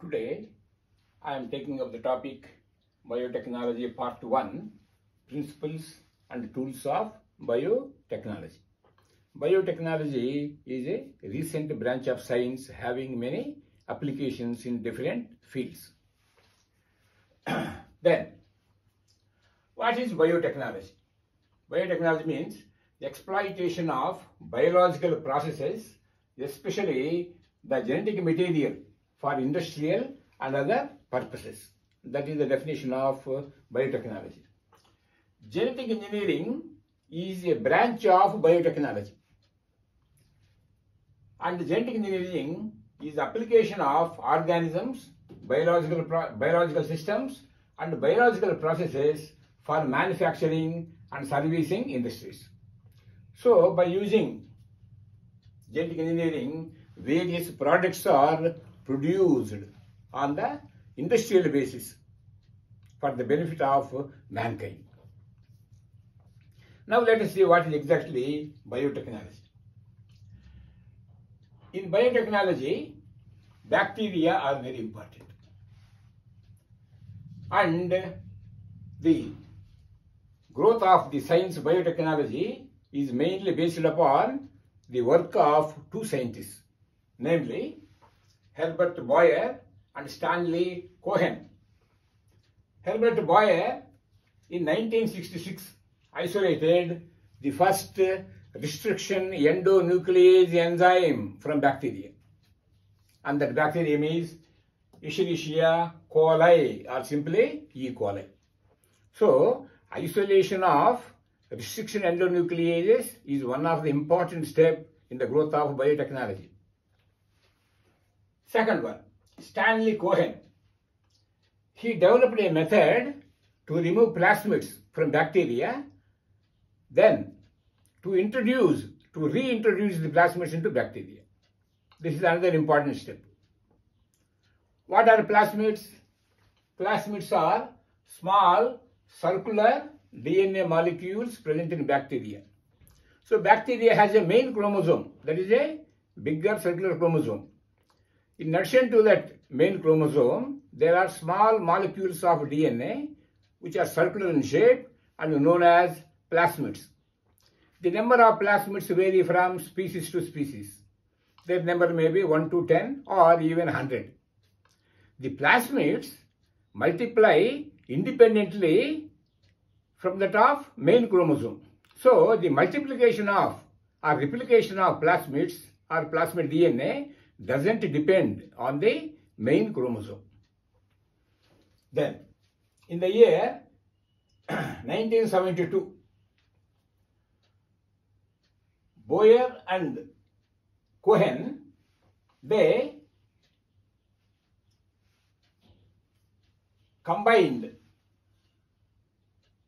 Today, I am taking up the topic Biotechnology Part 1 Principles and Tools of Biotechnology. Biotechnology is a recent branch of science having many applications in different fields. then, what is biotechnology? Biotechnology means the exploitation of biological processes, especially the genetic material for industrial and other purposes. That is the definition of uh, biotechnology. Genetic engineering is a branch of biotechnology. And genetic engineering is application of organisms, biological, biological systems and biological processes for manufacturing and servicing industries. So, by using genetic engineering, various products are produced on the industrial basis for the benefit of mankind. Now, let us see what is exactly biotechnology. In biotechnology, bacteria are very important. And the growth of the science biotechnology is mainly based upon the work of two scientists, namely Herbert Boyer and Stanley Cohen. Herbert Boyer in 1966 isolated the first restriction endonuclease enzyme from bacteria. And that bacterium is Escherichia coli or simply E. coli. So, isolation of restriction endonucleases is one of the important steps in the growth of biotechnology. Second one, Stanley Cohen. He developed a method to remove plasmids from bacteria, then to introduce, to reintroduce the plasmids into bacteria. This is another important step. What are plasmids? Plasmids are small circular DNA molecules present in bacteria. So bacteria has a main chromosome, that is a bigger circular chromosome. In addition to that main chromosome, there are small molecules of DNA which are circular in shape and known as plasmids. The number of plasmids vary from species to species. Their number may be 1 to 10 or even 100. The plasmids multiply independently from that of main chromosome. So the multiplication of or replication of plasmids or plasmid DNA doesn't depend on the main chromosome. Then, in the year 1972, Boyer and Cohen, they combined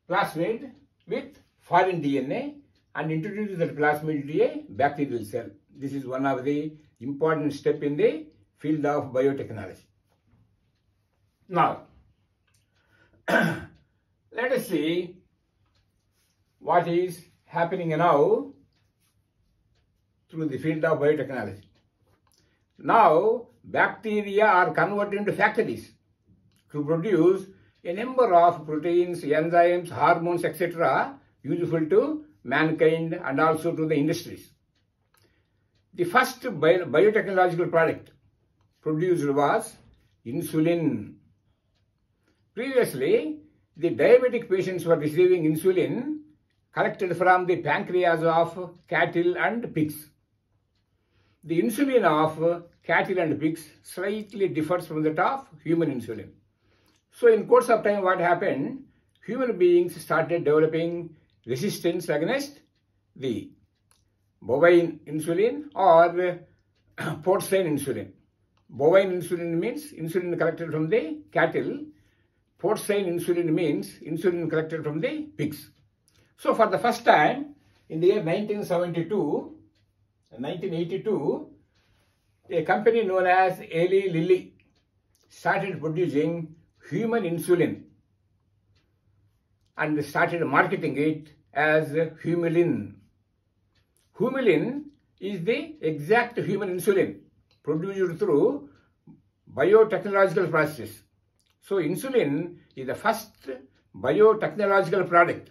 plasmid with foreign DNA and introduced that plasmid to a bacterial cell. This is one of the important step in the field of biotechnology. Now, let us see what is happening now through the field of biotechnology. Now, bacteria are converted into factories to produce a number of proteins, enzymes, hormones, etc. useful to mankind and also to the industries. The first bio biotechnological product produced was insulin. Previously, the diabetic patients were receiving insulin collected from the pancreas of cattle and pigs. The insulin of cattle and pigs slightly differs from that of human insulin. So in course of time what happened, human beings started developing resistance against the bovine insulin or uh, porcine insulin. Bovine insulin means insulin collected from the cattle. Porcine insulin means insulin collected from the pigs. So for the first time in the year 1972, 1982, a company known as Eli Lilly started producing human insulin and started marketing it as Humulin. Humulin is the exact human insulin produced through biotechnological processes. So insulin is the first biotechnological product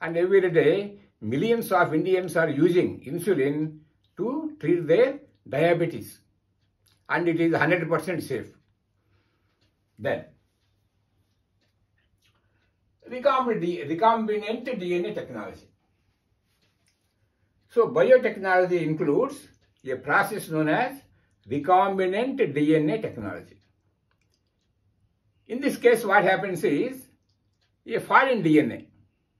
and every day millions of Indians are using insulin to treat their diabetes and it is 100% safe. Then recombinant DNA technology. So biotechnology includes a process known as recombinant DNA technology. In this case, what happens is a foreign DNA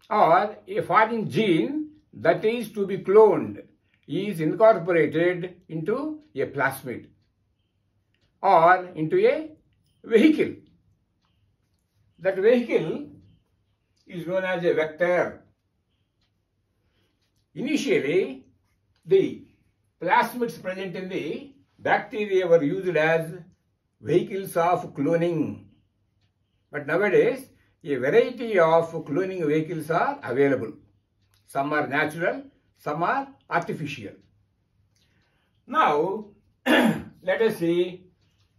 or a foreign gene that is to be cloned is incorporated into a plasmid or into a vehicle. That vehicle is known as a vector. Initially, the plasmids present in the bacteria were used as vehicles of cloning. But nowadays, a variety of cloning vehicles are available. Some are natural, some are artificial. Now, let us see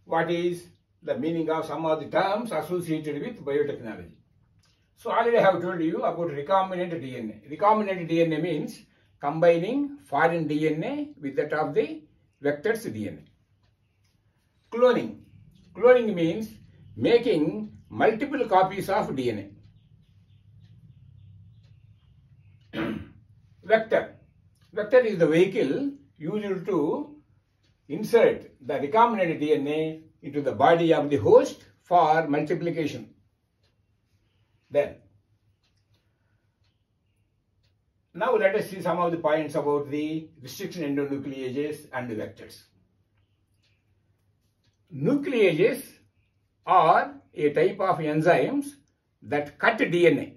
what is the meaning of some of the terms associated with biotechnology. So already I have told you about recombinant DNA. Recombinant DNA means combining foreign DNA with that of the vector's DNA. Cloning. Cloning means making multiple copies of DNA. Vector. Vector is the vehicle used to insert the recombinant DNA into the body of the host for multiplication. Then, now let us see some of the points about the restriction endonucleases and vectors. Nucleases are a type of enzymes that cut DNA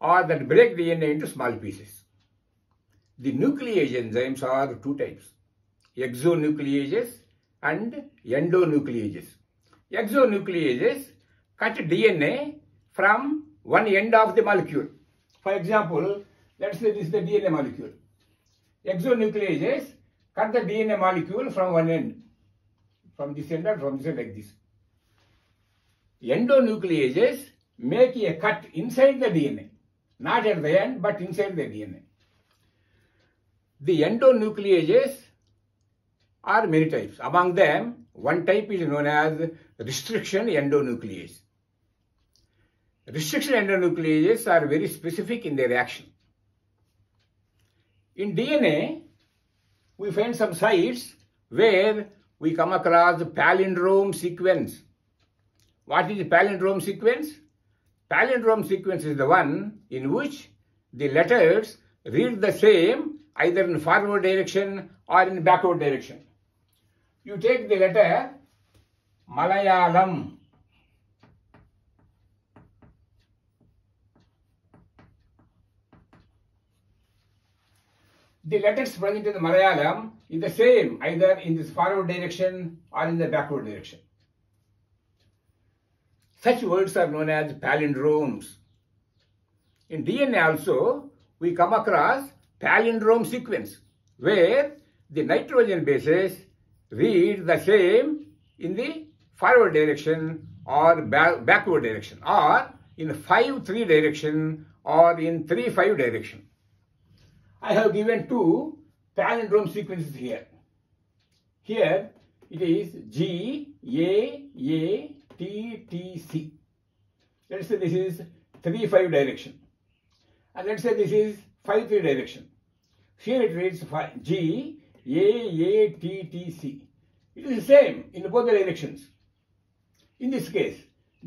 or that break DNA into small pieces. The nuclease enzymes are two types, exonucleases and endonucleases. Exonucleases cut DNA from one end of the molecule. For example, let's say this is the DNA molecule. Exonucleases cut the DNA molecule from one end, from this end or from this end like this. Endonucleases make a cut inside the DNA, not at the end, but inside the DNA. The endonucleases are many types. Among them, one type is known as restriction endonuclease. Restriction endonucleases are very specific in their action. In DNA, we find some sites where we come across the palindrome sequence. What is the palindrome sequence? Palindrome sequence is the one in which the letters read the same either in forward direction or in backward direction. You take the letter Malayalam the letters present in the Malayalam is the same either in this forward direction or in the backward direction. Such words are known as palindromes. In DNA also, we come across palindrome sequence where the nitrogen bases read the same in the forward direction or backward direction or in 5-3 direction or in 3-5 direction. I have given two palindrome sequences here. Here it is G, A, A, T, T, C. Let's say this is 3, 5 direction. And let's say this is 5, 3 direction. Here it reads G, A, A, T, T, C. It is the same in both the directions. In this case,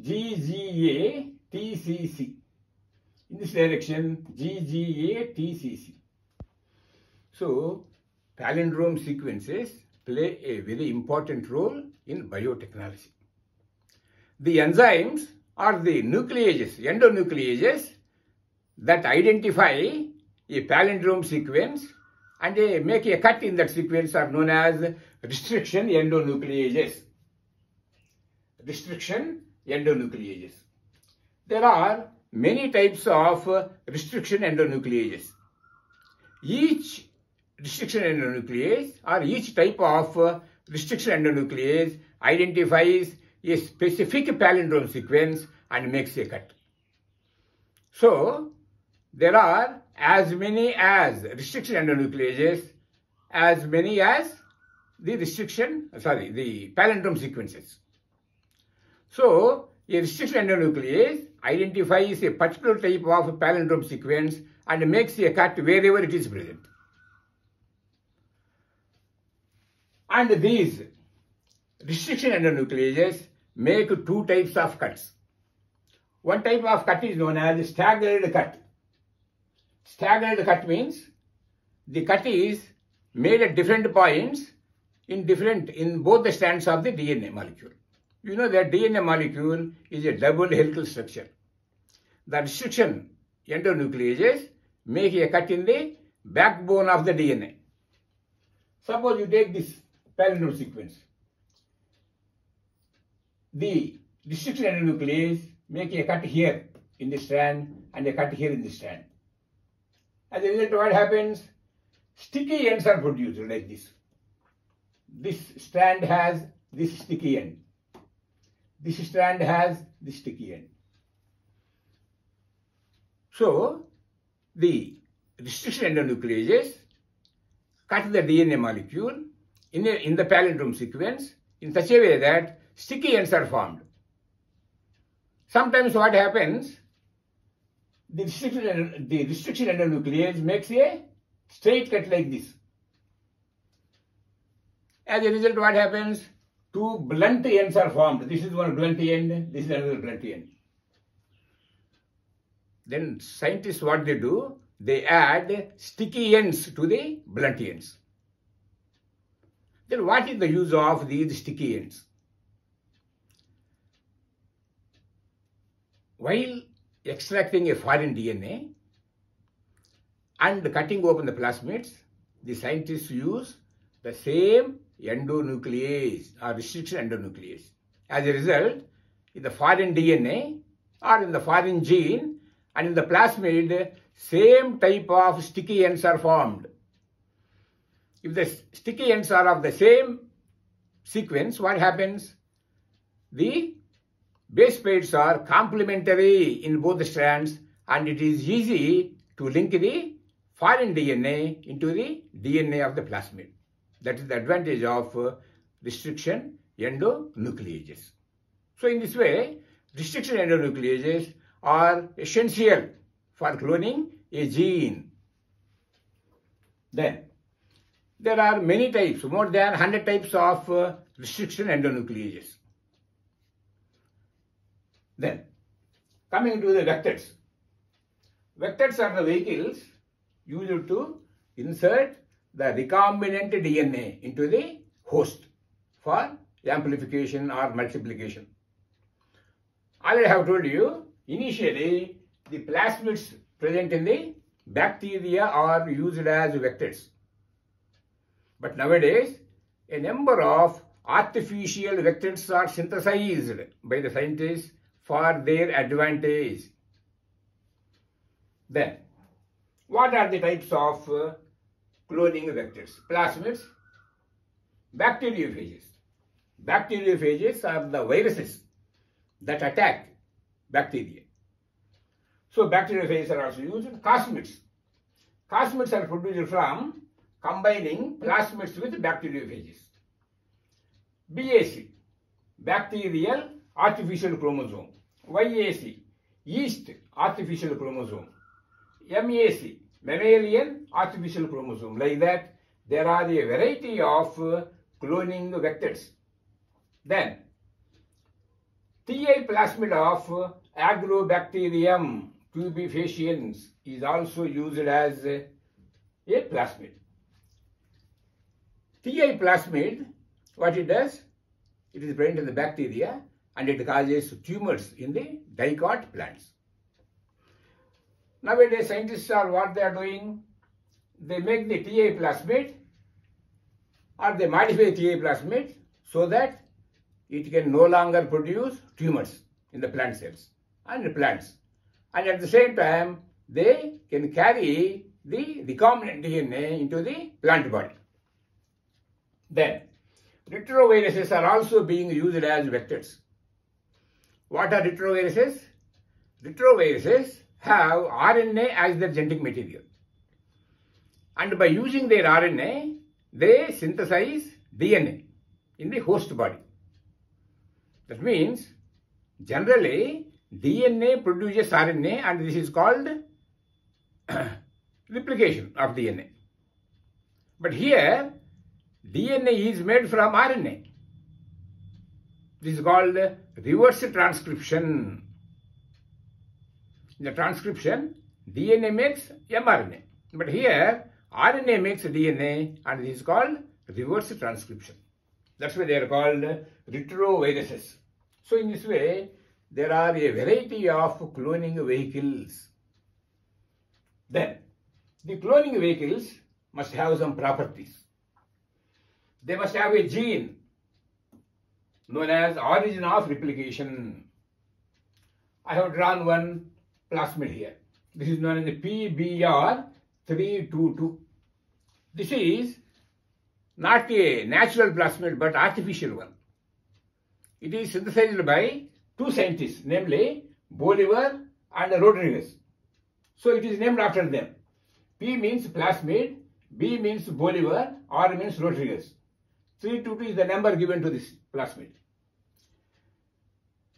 G, G, A, T, C, C. In this direction, G, G, A, T, C, C. So, palindrome sequences play a very important role in biotechnology. The enzymes are the nucleases, endonucleases that identify a palindrome sequence and they make a cut in that sequence are known as restriction endonucleases. Restriction endonucleases. There are many types of restriction endonucleases. Each restriction endonuclease or each type of uh, restriction endonuclease identifies a specific palindrome sequence and makes a cut. So, there are as many as restriction endonucleases as many as the restriction, sorry, the palindrome sequences. So, a restriction endonuclease identifies a particular type of palindrome sequence and makes a cut wherever it is present. And these restriction endonucleases make two types of cuts. One type of cut is known as staggered cut. Staggered cut means the cut is made at different points in different in both the strands of the DNA molecule. You know that DNA molecule is a double helical structure. The restriction endonucleases make a cut in the backbone of the DNA. Suppose you take this palindrome sequence. The restriction endonuclease make a cut here in the strand and a cut here in the strand. As a result, what happens? Sticky ends are produced like this. This strand has this sticky end. This strand has this sticky end. So, the restriction endonucleases cut the DNA molecule in, a, in the palindrome sequence in such a way that sticky ends are formed. Sometimes what happens, the restriction, the restriction endonuclease makes a straight cut like this. As a result, what happens? Two blunt ends are formed. This is one blunt end, this is another blunt end. Then scientists, what they do, they add sticky ends to the blunt ends. Then what is the use of these sticky ends? While extracting a foreign DNA and cutting open the plasmids, the scientists use the same endonuclease or restriction endonuclease. As a result, in the foreign DNA or in the foreign gene and in the plasmid, same type of sticky ends are formed. If the sticky ends are of the same sequence, what happens? The base pairs are complementary in both strands and it is easy to link the foreign DNA into the DNA of the plasmid. That is the advantage of uh, restriction endonucleases. So in this way, restriction endonucleases are essential for cloning a gene. Then, there are many types, more than 100 types of uh, restriction endonucleases. Then, coming to the vectors. Vectors are the vehicles used to insert the recombinant DNA into the host for amplification or multiplication. Already I have told you, initially the plasmids present in the bacteria are used as vectors. But nowadays, a number of artificial vectors are synthesized by the scientists for their advantage. Then, what are the types of uh, cloning vectors? Plasmids, bacteriophages. Bacteriophages are the viruses that attack bacteria. So bacteriophages are also used. Cosmids. Cosmids are produced from combining plasmids with bacteriophages. BAC, bacterial artificial chromosome. YAC, yeast artificial chromosome. MAC, mammalian artificial chromosome. Like that, there are a variety of uh, cloning vectors. Then, TI plasmid of uh, Agrobacterium tumefaciens is also used as uh, a plasmid. TI plasmid, what it does? It is present in the bacteria and it causes tumors in the dicot plants. Nowadays, scientists are what they are doing? They make the TI plasmid or they modify TI plasmid so that it can no longer produce tumors in the plant cells and plants. And at the same time, they can carry the recombinant DNA into the plant body. Then, retroviruses are also being used as vectors. What are retroviruses? Retroviruses have RNA as their genetic material. And by using their RNA, they synthesize DNA in the host body. That means, generally, DNA produces RNA and this is called replication of DNA. But here, DNA is made from RNA. This is called reverse transcription. In the transcription, DNA makes mRNA. But here, RNA makes DNA and this is called reverse transcription. That's why they are called retroviruses. So in this way, there are a variety of cloning vehicles. Then, the cloning vehicles must have some properties. They must have a gene known as origin of replication. I have drawn one plasmid here. This is known as the PBR322. This is not a natural plasmid but artificial one. It is synthesized by two scientists, namely Bolivar and Rodriguez. So it is named after them. P means plasmid, B means Bolivar, R means Rodriguez. 322 is the number given to this plasmid.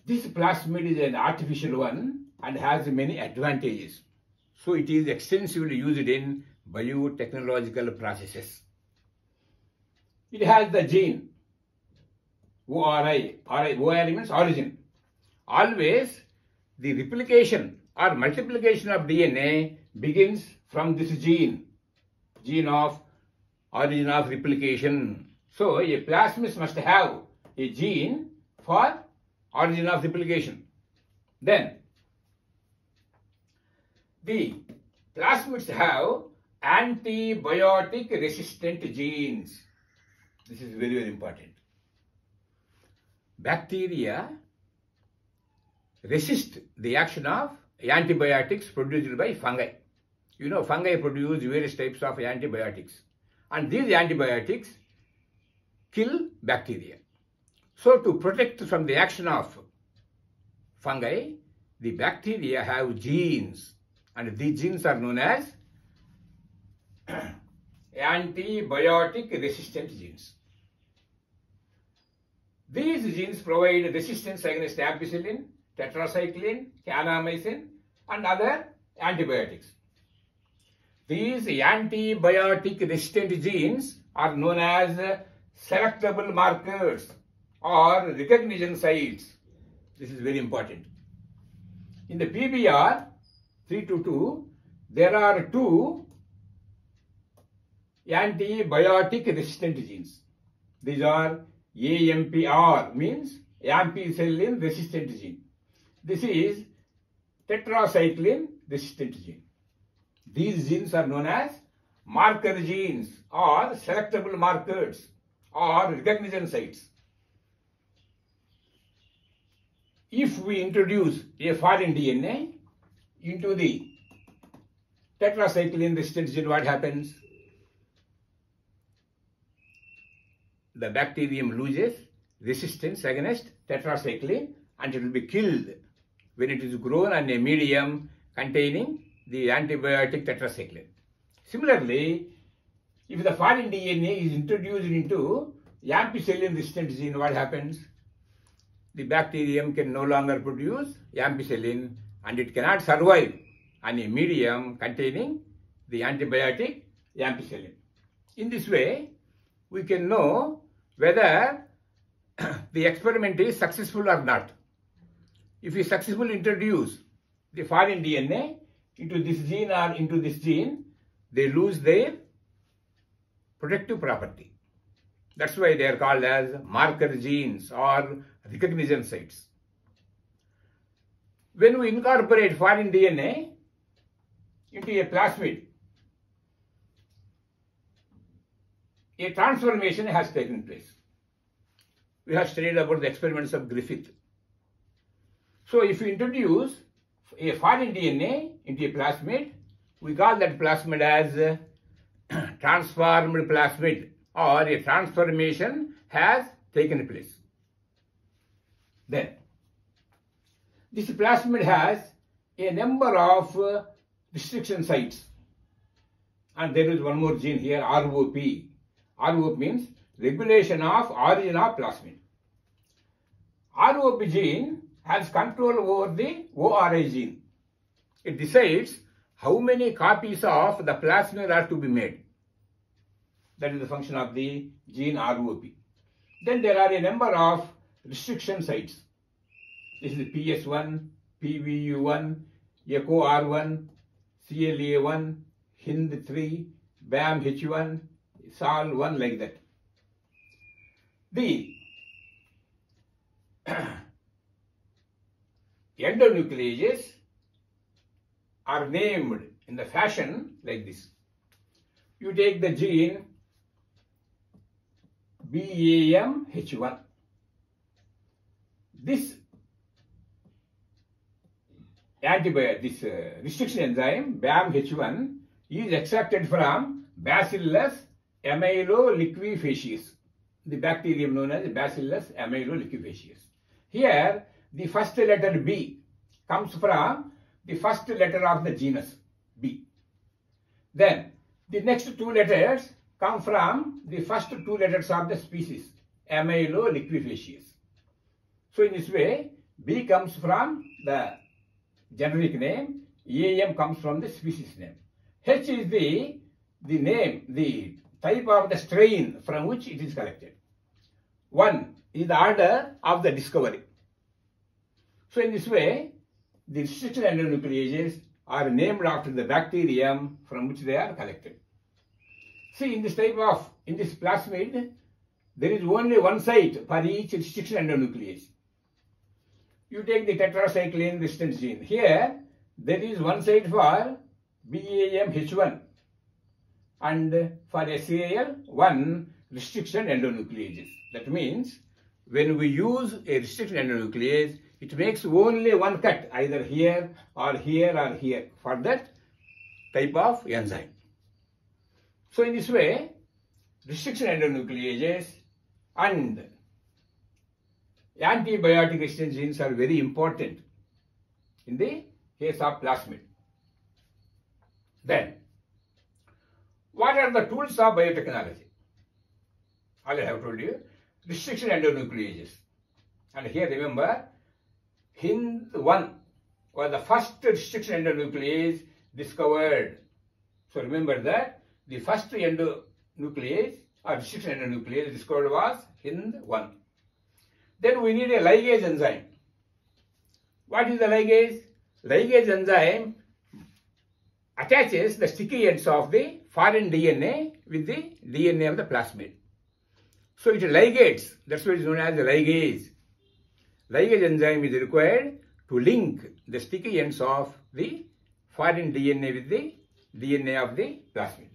This plasmid is an artificial one and has many advantages. So it is extensively used in biotechnological processes. It has the gene ORI, ORI means origin. Always the replication or multiplication of DNA begins from this gene, gene of origin of replication. So a plasmid must have a gene for origin of replication. Then the plasmids have antibiotic resistant genes. This is very, very important. Bacteria resist the action of antibiotics produced by fungi. You know, fungi produce various types of antibiotics. And these antibiotics kill bacteria. So to protect from the action of fungi, the bacteria have genes and these genes are known as antibiotic resistant genes. These genes provide resistance against ampicillin, tetracycline, kanamycin and other antibiotics. These antibiotic resistant genes are known as selectable markers or recognition sites. This is very important. In the PBR 322, there are two antibiotic resistant genes. These are AMPR means ampicillin resistant gene. This is tetracycline resistant gene. These genes are known as marker genes or selectable markers or recognition sites. If we introduce a foreign DNA into the tetracycline resistant gene, what happens? The bacterium loses resistance against tetracycline and it will be killed when it is grown on a medium containing the antibiotic tetracycline. Similarly, if the foreign DNA is introduced into ampicillin resistant gene, what happens? The bacterium can no longer produce ampicillin and it cannot survive on a medium containing the antibiotic ampicillin. In this way, we can know whether the experiment is successful or not. If we successfully introduce the foreign DNA into this gene or into this gene, they lose their protective property. That's why they are called as marker genes or recognition sites. When we incorporate foreign DNA into a plasmid, a transformation has taken place. We have studied about the experiments of Griffith. So if we introduce a foreign DNA into a plasmid, we call that plasmid as transformed plasmid or a transformation has taken place. Then, this plasmid has a number of uh, restriction sites. And there is one more gene here, ROP. ROP means regulation of origin of plasmid. ROP gene has control over the ORI gene. It decides how many copies of the plasmid are to be made. That is the function of the gene ROP. Then there are a number of restriction sites. This is PS1, PVU1, Eco R1, CLA1, HIND3, BAM-H1, SAL1 like that. The endonucleases are named in the fashion like this. You take the gene BAMH1. This antibiotic, this uh, restriction enzyme BAMH1 is extracted from Bacillus amyloliquefaciens, the bacterium known as Bacillus amyloliquefaciens. Here, the first letter B comes from the first letter of the genus B. Then, the next two letters come from the first two letters of the species amyloliquefaciens. So, in this way, B comes from the generic name, AM comes from the species name. H is the, the name, the type of the strain from which it is collected. 1 is the order of the discovery. So in this way, the restricted endonucleases are named after the bacterium from which they are collected. See, in this type of, in this plasmid, there is only one site for each restriction endonuclease. You take the tetracycline resistance gene. Here, there is one site for BAMH1 and for SAL, one restriction endonucleases. That means, when we use a restriction endonuclease, it makes only one cut, either here or here or here, for that type of enzyme. So in this way, restriction endonucleases and antibiotic resistant genes are very important in the case of plasmid. Then, what are the tools of biotechnology? All I have told you, restriction endonucleases. And here remember, HIND1 was the first restriction endonuclease discovered. So remember that the first endonuclease or restriction endonuclease discovered was HIND1. Then we need a ligase enzyme. What is the ligase? Ligase enzyme attaches the sticky ends of the foreign DNA with the DNA of the plasmid. So it ligates, that's what is known as ligase. Ligase enzyme is required to link the sticky ends of the foreign DNA with the DNA of the plasmid.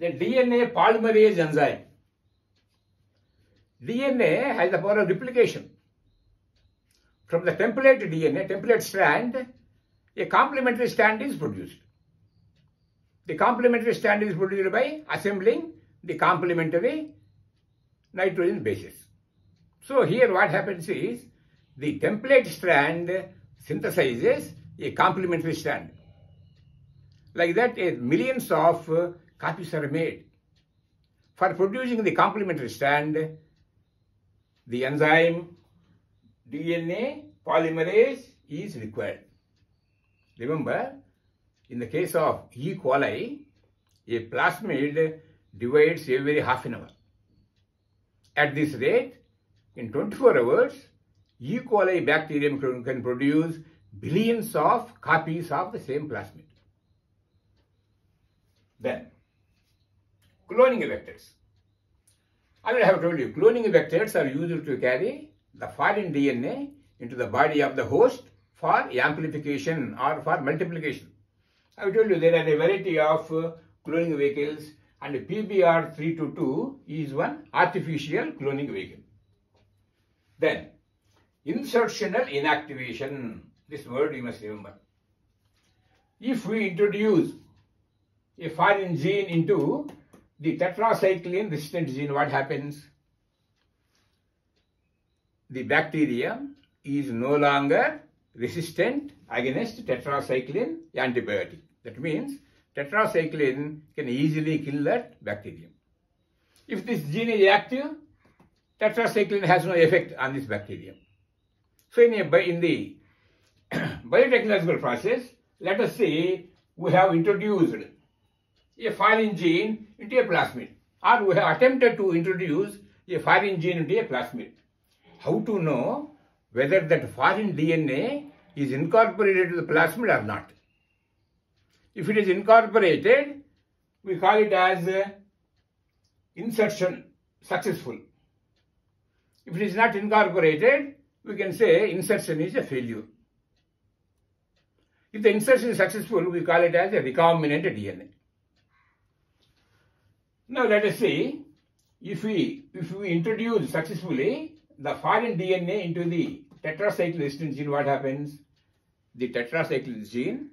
The DNA polymerase enzyme. DNA has the power of replication. From the template DNA, template strand, a complementary strand is produced. The complementary strand is produced by assembling the complementary nitrogen bases. So here what happens is the template strand synthesizes a complementary strand. Like that, millions of copies are made. For producing the complementary strand, the enzyme DNA polymerase is required. Remember, in the case of E. coli, a plasmid divides every half an hour. At this rate, in 24 hours, E. coli bacterium can produce billions of copies of the same plasmid. Then, cloning vectors. I have told you, cloning vectors are used to carry the foreign DNA into the body of the host for amplification or for multiplication. I have told you there are a variety of uh, cloning vehicles and PBR322 is one artificial cloning vehicle. Then, insertional inactivation, this word you must remember. If we introduce a foreign gene into the tetracycline resistant gene, what happens? The bacteria is no longer resistant against tetracycline antibiotic. That means tetracycline can easily kill that bacterium. If this gene is active, tetracycline has no effect on this bacterium. So in, a, in the biotechnological process, let us say we have introduced a foreign gene into a plasmid or we have attempted to introduce a foreign gene into a plasmid. How to know whether that foreign DNA is incorporated to the plasmid or not? If it is incorporated, we call it as uh, insertion successful. If it is not incorporated, we can say insertion is a failure. If the insertion is successful, we call it as a recombinant DNA. Now let us see if we if we introduce successfully the foreign DNA into the tetracycline gene, what happens? The tetracycline gene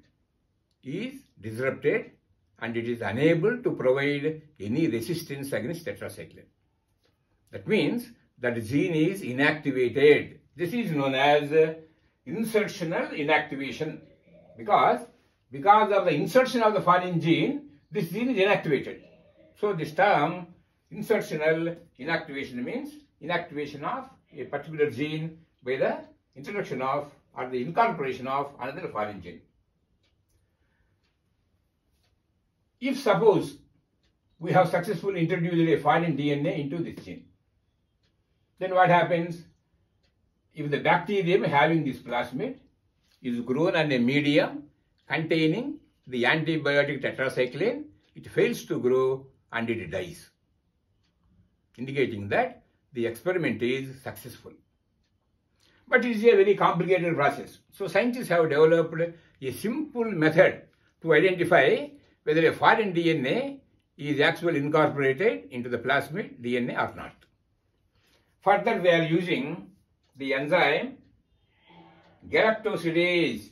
is disrupted and it is unable to provide any resistance against tetracycline. That means that gene is inactivated. This is known as insertional inactivation because because of the insertion of the foreign gene, this gene is inactivated. So this term insertional inactivation means inactivation of a particular gene by the introduction of or the incorporation of another foreign gene. If suppose we have successfully introduced a foreign DNA into this gene, then what happens? If the bacterium having this plasmid is grown on a medium containing the antibiotic tetracycline, it fails to grow and it dies, indicating that the experiment is successful. But it is a very complicated process. So scientists have developed a simple method to identify whether a foreign DNA is actually incorporated into the plasmid DNA or not. Further, they are using the enzyme galactosidase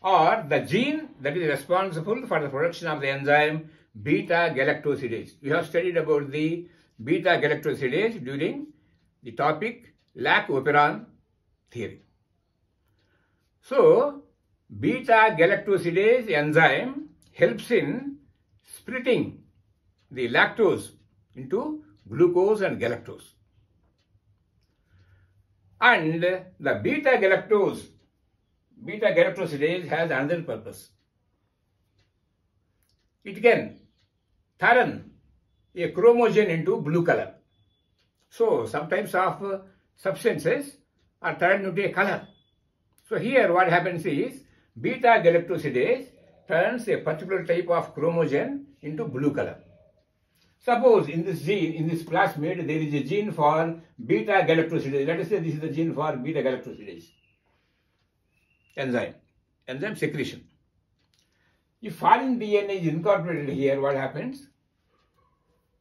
or the gene that is responsible for the production of the enzyme beta galactosidase. We have studied about the beta galactosidase during the topic lac operon theory. So, beta galactosidase enzyme helps in splitting the lactose into glucose and galactose. And the beta galactose, beta galactosidase has another purpose. It can turn a chromogen into blue color. So, sometimes of uh, substances are turned into a color. So, here what happens is beta galactosidase turns a particular type of chromogen into blue color. Suppose in this gene, in this plasmid, there is a gene for beta galactosidase. Let us say this is the gene for beta galactosidase. Enzyme. Enzyme secretion. If foreign DNA is incorporated here, what happens?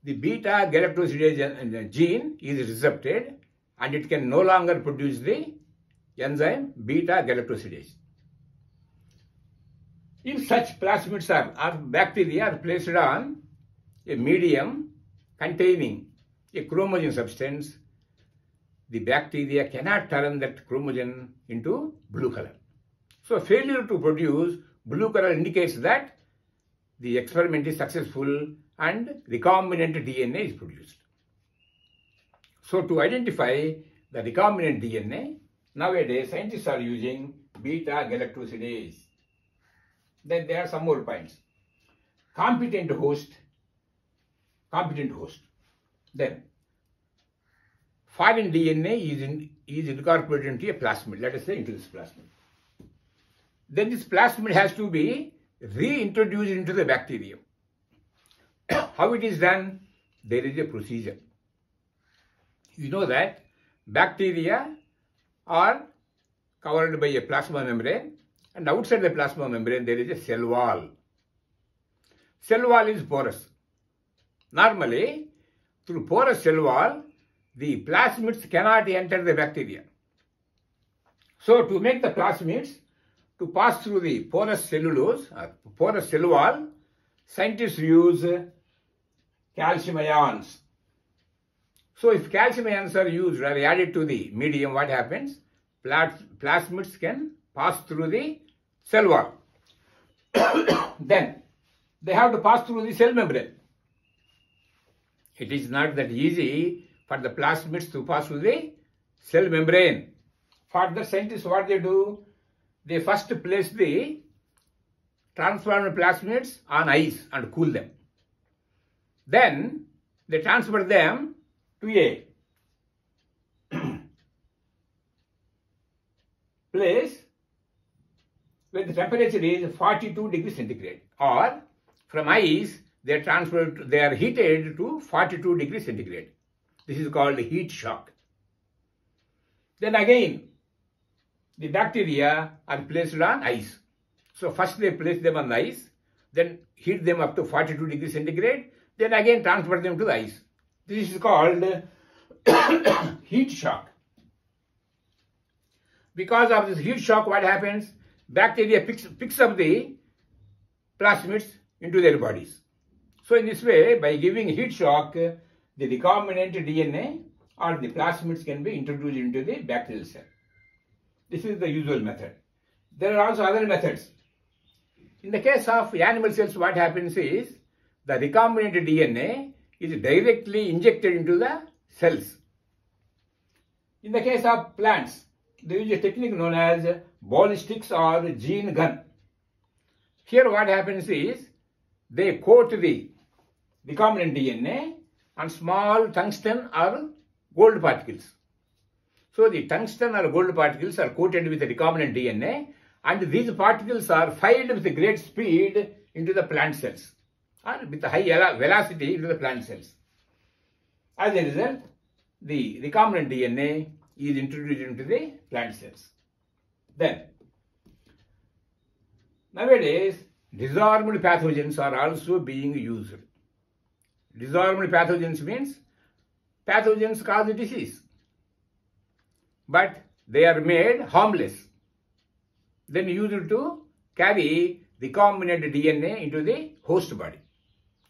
The beta galactosidase uh, gene is disrupted and it can no longer produce the enzyme beta galactosidase. If such plasmids are, bacteria are placed on a medium containing a chromogen substance, the bacteria cannot turn that chromogen into blue color. So failure to produce blue color indicates that the experiment is successful and recombinant DNA is produced. So to identify the recombinant DNA, nowadays scientists are using beta galactosidase. Then there are some more points. Competent host, competent host. Then foreign DNA is, in, is incorporated into a plasmid, let us say into this plasmid. Then this plasmid has to be reintroduced into the bacterium. How it is done? There is a procedure. You know that bacteria are covered by a plasma membrane and outside the plasma membrane there is a cell wall. Cell wall is porous. Normally, through porous cell wall, the plasmids cannot enter the bacteria. So to make the plasmids to pass through the porous cellulose, uh, porous cell wall, scientists use calcium ions. So if calcium ions are used or added to the medium, what happens? Plasmids can pass through the cell wall. then they have to pass through the cell membrane. It is not that easy for the plasmids to pass through the cell membrane. For the scientists, what they do? They first place the transformed plasmids on ice and cool them. Then they transfer them to a. Place where the temperature is 42 degrees centigrade or from ice they are transferred they are heated to 42 degrees centigrade. This is called heat shock. Then again the bacteria are placed on ice. So first they place them on ice then heat them up to 42 degrees centigrade then again transfer them to the ice this is called heat shock because of this heat shock what happens bacteria picks, picks up the plasmids into their bodies. So in this way, by giving heat shock, the recombinant DNA or the plasmids can be introduced into the bacterial cell. This is the usual method. There are also other methods. In the case of animal cells, what happens is the recombinant DNA is directly injected into the cells. In the case of plants, there is a technique known as biolistics or gene gun. Here what happens is they coat the recombinant DNA on small tungsten or gold particles. So the tungsten or gold particles are coated with the recombinant DNA and these particles are fired with great speed into the plant cells or with a high velocity into the plant cells. As a result, the recombinant DNA is introduced into the plant cells. Then, nowadays, disarmed pathogens are also being used. Disarmed pathogens means pathogens cause disease, but they are made harmless. Then used to carry the recombinant DNA into the host body.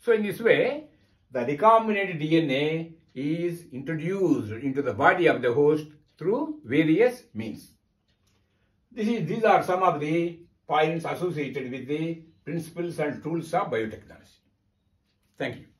So in this way, the recombinant DNA is introduced into the body of the host through various means. This is, these are some of the points associated with the principles and tools of biotechnology. Thank you.